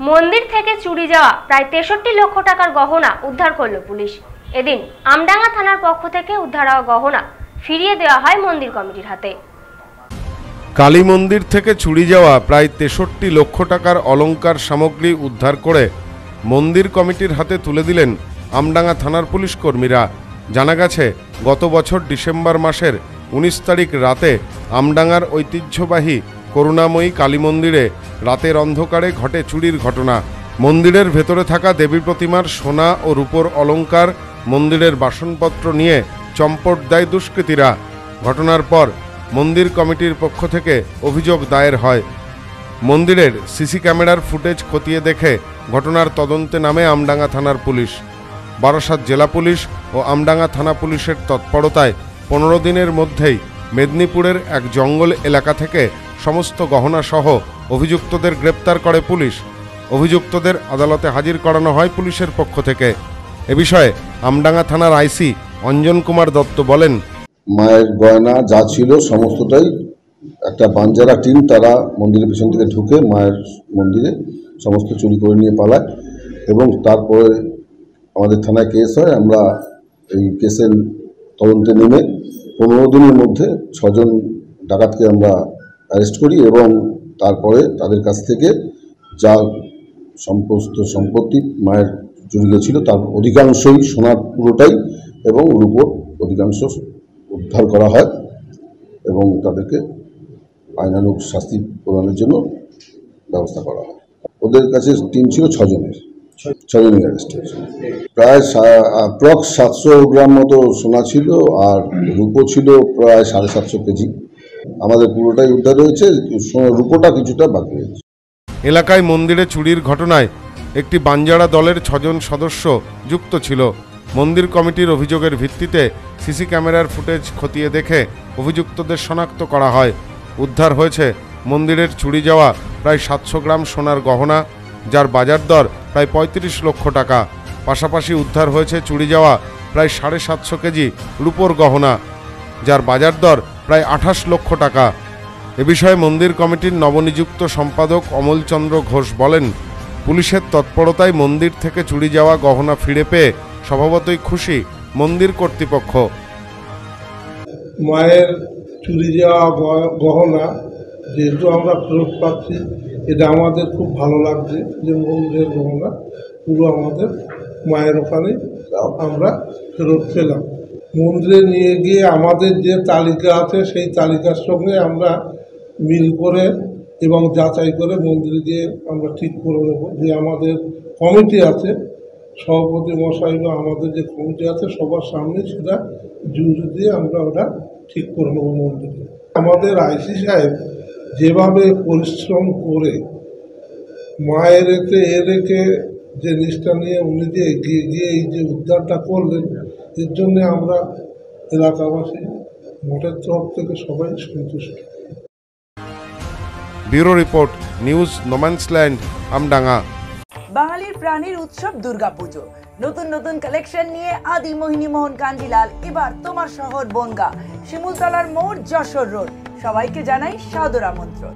মন্দির থেকে চুরি যাওয়া প্রায় তেষট্টি লক্ষ টাকার গহনা উদ্ধার করল পুলিশ। এদিন আমডাঙ্গা থানার পক্ষ থেকে উদ্ধার হওয়া গহনা ফিরিয়ে দেওয়া হয় মন্দির কমিটির হাতে। কালী মন্দির থেকে চুরি যাওয়া প্রায় তেষট্টি লক্ষ টাকার অলংকার সামগ্রী উদ্ধার করে মন্দির কমিটির হাতে তুলে দিলেন আমডাঙ্গা থানার পুলিশ কর্মীরা। জানা গেছে, গত বছর ডিসেম্বর মাসের উনিশ তারিখ রাতে আমডাঙ্গার ঐতিহ্যবাহী করুণাময়ী কালী মন্দিরে রাতের অন্ধকারে ঘটে চুরির ঘটনা। মন্দিরের ভেতরে থাকা দেবী প্রতিমার সোনা ও রূপোর অলঙ্কার মন্দিরের বাসনপত্র নিয়ে চম্পট দেয় দুষ্কৃতীরা। ঘটনার পর মন্দির কমিটির পক্ষ থেকে অভিযোগ দায়ের হয়। মন্দিরের সিসি ক্যামেরার ফুটেজ খতিয়ে দেখে ঘটনার তদন্তে নামে আমডাঙ্গা থানার পুলিশ। বারাসাত জেলা পুলিশ ও আমডাঙ্গা থানা পুলিশের তৎপরতায় পনেরো দিনের মধ্যেই মেদিনীপুরের এক জঙ্গল এলাকা থেকে সমস্ত গহনা সহ অভিযুক্তদের গ্রেপ্তার করে পুলিশ। অভিযুক্তদের আদালতে হাজির করানো হয় পুলিশের পক্ষ থেকে। এ বিষয়ে আমডাঙ্গা থানার আইসি অঞ্জন কুমার দত্ত বলেন, মায়ের গয়না যা ছিল সমস্তটাই একটা বাঞ্জারা টিম তারা মন্দিরের পিছন থেকে ঢুকে মায়ের মন্দিরে সমস্ত চুরি করে নিয়ে পালায় এবং তারপরে আমাদের থানায় কেস হয়, আমরা এই কেসের তদন্তে নেমে পনেরো দিনের মধ্যে ছজন ডাকাতকে আমরা অ্যারেস্ট করি এবং তারপরে তাদের কাছ থেকে যা সমস্ত সম্পত্তি মায়ের চুরি গেছিল তার অধিকাংশই সোনার পুরোটাই এবং রূপোর অধিকাংশ উদ্ধার করা হয় এবং তাদেরকে আইনানুগ শাস্তি প্রদানের জন্য ব্যবস্থা করা হয়। ওদের কাছে টিম ছিল ছজনের। ছজনই অ্যারেস্ট প্রায় অ্যাপ্রক্স সাতশো গ্রাম মতো সোনা ছিল আর রূপো ছিল প্রায় সাড়ে সাতশো কেজি। আমাদের পুরোটাই উদ্ধার হয়েছে রূপোটা কিছুটা বাকি হয়েছে এলাকায় মন্দিরে চুরির ঘটনায় একটি বাঞ্জারা দলের ছজন সদস্য যুক্ত ছিল। মন্দির কমিটির অভিযোগের ভিত্তিতে সিসি ক্যামেরার ফুটেজ খতিয়ে দেখে অভিযুক্তদের শনাক্ত করা হয়। উদ্ধার হয়েছে মন্দিরের চুরি যাওয়া প্রায় সাতশো গ্রাম সোনার গহনা, যার বাজার দর প্রায় পঁয়ত্রিশ লক্ষ টাকা। পাশাপাশি উদ্ধার হয়েছে চুরি যাওয়া প্রায় সাড়ে সাতশো কেজি রূপোর গহনা, যার বাজার দর প্রায় আঠাশ লক্ষ টাকা। এ বিষয়ে মন্দির কমিটির নবনিযুক্ত সম্পাদক অমলচন্দ্র ঘোষ বলেন, পুলিশের তৎপরতায় মন্দির থেকে চুরি যাওয়া গহনা ফিরে পেয়ে স্বভাবতই খুশি মন্দির কর্তৃপক্ষ। মায়ের চুরি যাওয়া গহনা যেহেতু আমরা ফেরত পাচ্ছি এটা আমাদের খুব ভালো লাগছে, যে মন্দিরের গহনা পুরো আমাদের মায়ের ওখানে আমরা ফেরত পেলাম। মন্দিরে নিয়ে গিয়ে আমাদের যে তালিকা আছে, সেই তালিকার সঙ্গে আমরা মিল করে এবং যাচাই করে মন্দিরে গিয়ে আমরা ঠিক করে নেব। যে আমাদের কমিটি আছে, সভাপতি মশাই বা আমাদের যে কমিটি আছে, সবার সামনে সেটা জুড়ে দিয়ে আমরা ওটা ঠিক করে নেব মন্দিরে। আমাদের আইসি সাহেব যেভাবে পরিশ্রম করে মায়ের এতে এ রেখে যে নিষ্ঠা নিয়ে উনি যে এগিয়ে গিয়ে এই যে উদ্ধারটা করলেন এর জন্যে আমরা এলাকাবাসী মঠের তরফ থেকে সবাই সন্তুষ্ট। Bureau report news no man's land Amdanga. বাঙালির প্রাণীর উৎসব দুর্গাপুজো। নতুন নতুন কালেকশন নিয়ে আদি মোহিনী মোহন কাঞ্জিলাল এবার তোমার শহর বনগা। শিমুলতলার মোড় যশোর রোড সবাইকে জানাই সাদর আমন্ত্রণ।